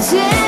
today